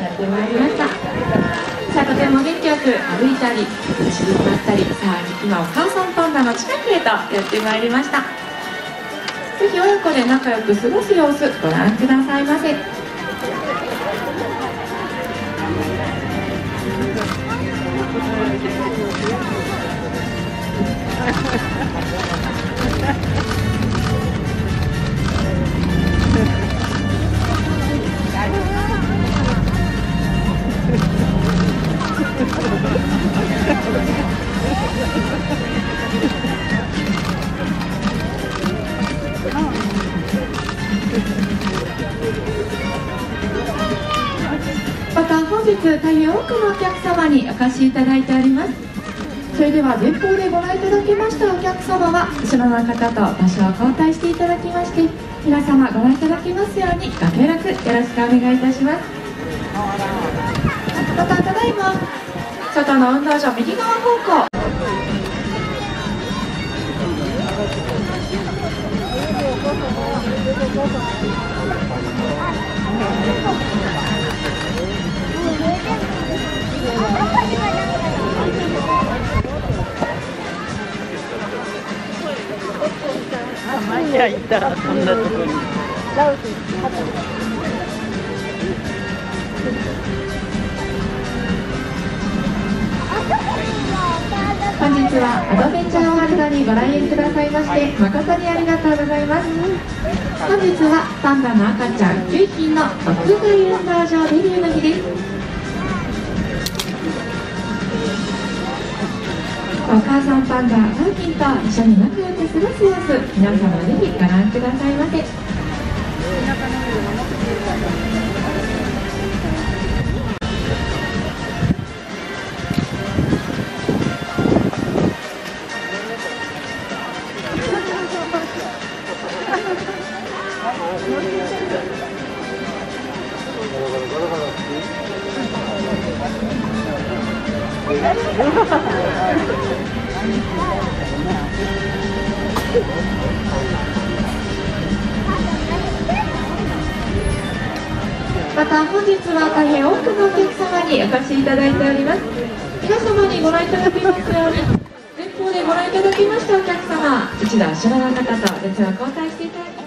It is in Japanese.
やってまいりましたさあとても元気よく歩いたり走り回ったりさあ今お母さんパンダの近くへとやってまいりました。ぜひ親子で仲良く過ごす様子ご覧くださいませ。日大変多くのお客様にお越しいただいております。それでは前方でご覧いただきましたお客様は後ろの方と場所を交代していただきまして皆様ご覧いただきますようにご協力よろしくお願いいたします。またただいま外の運動場右側方向。前やいたらそんなとこに。ラウス本日は。アドベンチャーワールドにご来園くださいまして誠にありがとうございます。本日はパンダの赤ちゃん9匹の屋外運動場デビューの日です。お母さんパンダ、パーキンと一緒に仲良く過ごす様子皆様ぜひご覧くださいませ。また本日は大変多くのお客様にお越しいただいております。皆様にご覧いただきますように前方でご覧いただきましたお客様。一度後ろの方と列を交代していただき